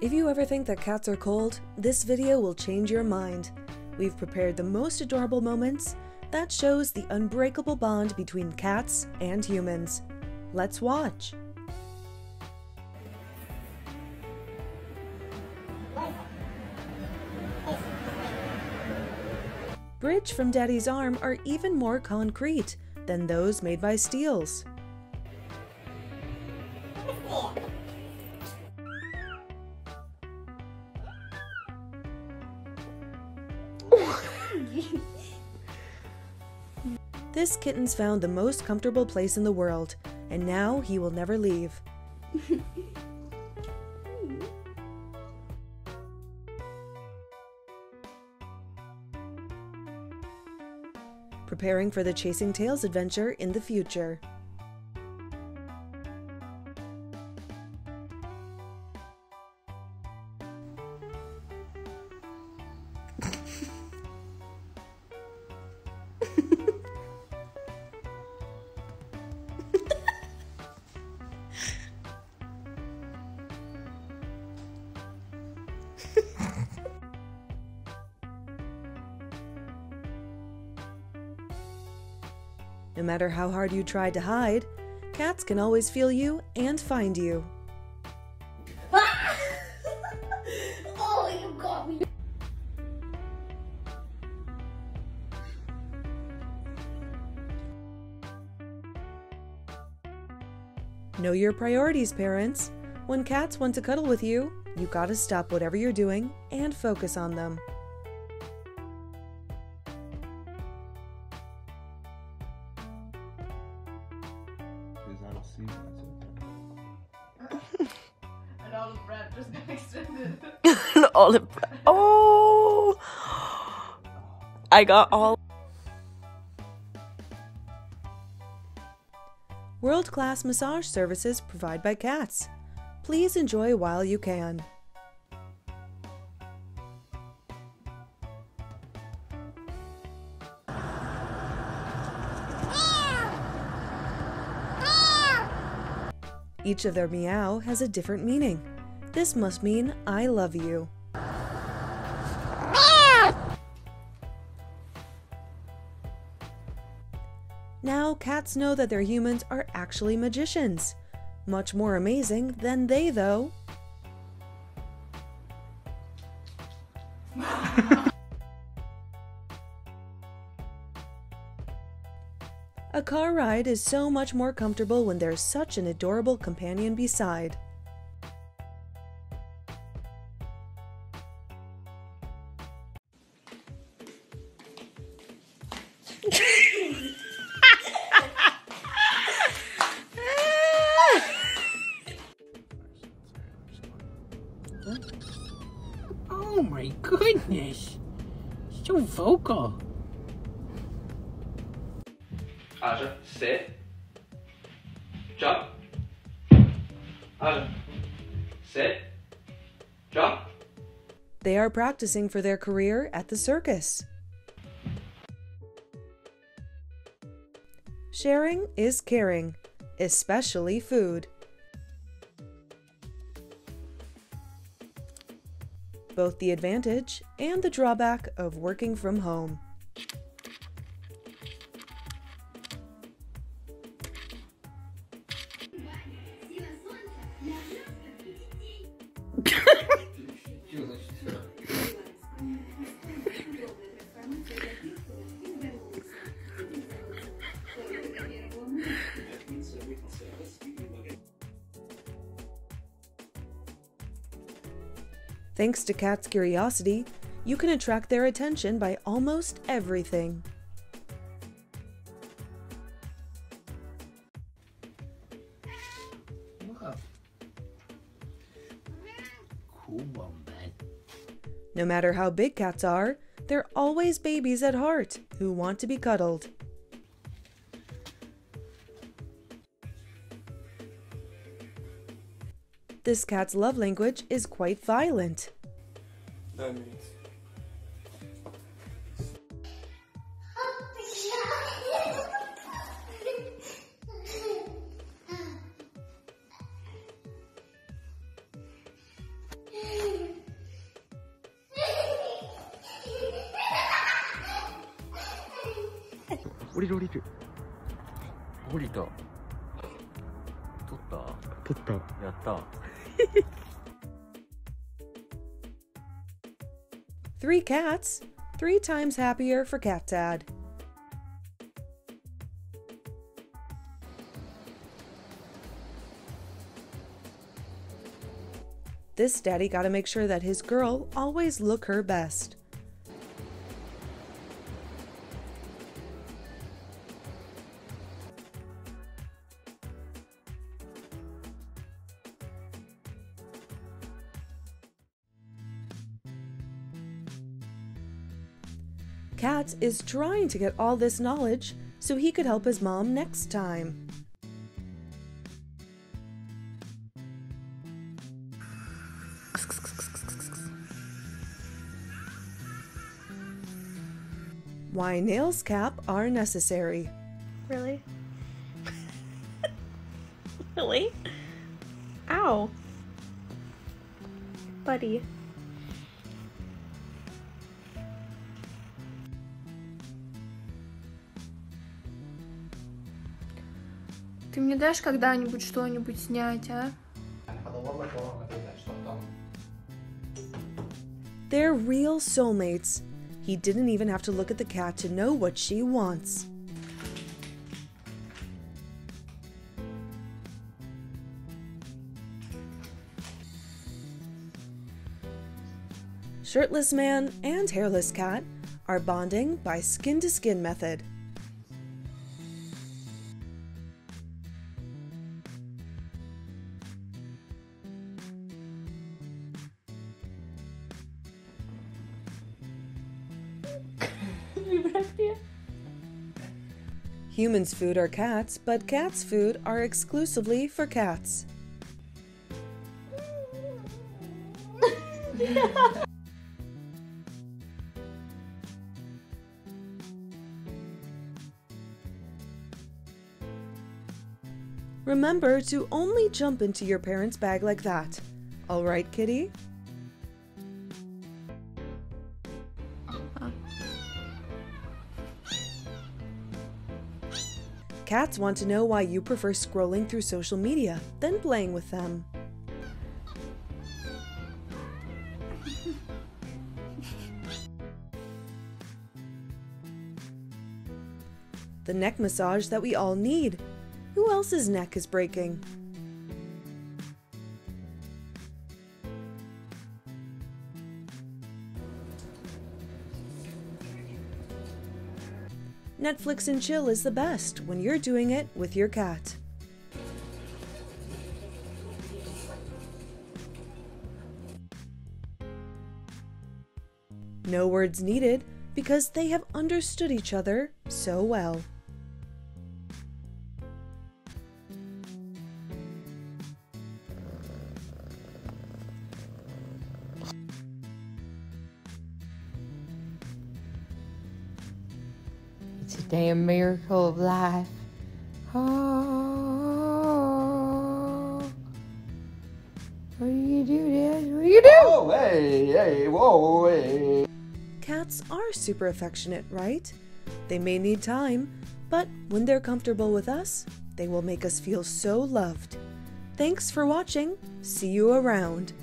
If you ever think that cats are cold, this video will change your mind. We've prepared the most adorable moments that shows the unbreakable bond between cats and humans. Let's watch. Bridge from Daddy's arm are even more concrete than those made by steels. This kitten's found the most comfortable place in the world, and now he will never leave. Preparing for the Chasing Tails adventure in the future. No matter how hard you try to hide, cats can always feel you and find you. oh, you got me. Know your priorities, parents. When cats want to cuddle with you, you gotta stop whatever you're doing and focus on them. Just got extended. olive bread. Oh, I got all. World class massage services provided by cats. Please enjoy while you can. Each of their meow has a different meaning. This must mean I love you. Now cats know that their humans are actually magicians. Much more amazing than they, though. A car ride is so much more comfortable when there's such an adorable companion beside. Goodness. So vocal. Aja, sit. Jump. Aja, sit. Jump. They are practicing for their career at the circus. Sharing is caring, especially food. Both the advantage and the drawback of working from home. Thanks to cats' curiosity, you can attract their attention by almost everything. No matter how big cats are, they're always babies at heart who want to be cuddled. This cat's love language is quite violent. That means 降りる降りる降りた取った取ったやった Three cats, three times happier for Cat Dad. This daddy gotta make sure that his girl always look her best. Kat is trying to get all this knowledge so he could help his mom next time. Why nails cap are necessary. Really? really? Ow. Buddy. Ты мне дашь когда-нибудь что-нибудь снять, а? They're real soulmates. He didn't even have to look at the cat to know what she wants. Shirtless man and hairless cat are bonding by skin to skin method. Humans' food are cats, but cats' food are exclusively for cats. Remember to only jump into your parents' bag like that. All right, kitty? Cats want to know why you prefer scrolling through social media than playing with them. the neck massage that we all need. Who else's neck is breaking? Netflix and chill is the best when you're doing it with your cat. No words needed because they have understood each other so well. It's a damn miracle of life. Oh, what do you do, Dad? What do you do? Oh, hey, hey, whoa, hey. Cats are super affectionate, right? They may need time, but when they're comfortable with us, they will make us feel so loved. Thanks for watching. See you around.